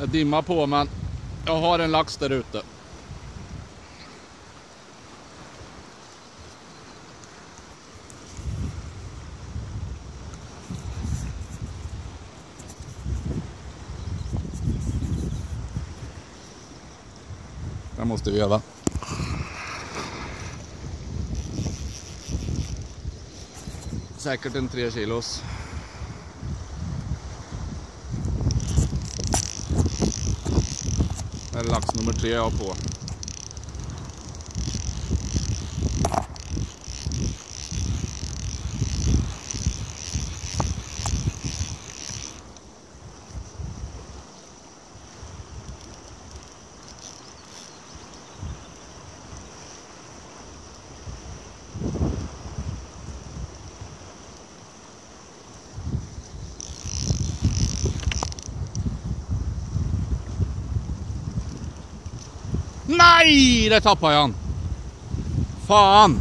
är dimma på men jag har en lax där ute. Den måste vi göra. Säkert en tre kilos. Lax nummer tre jag har på. Nej, där tappade jag han. Fan.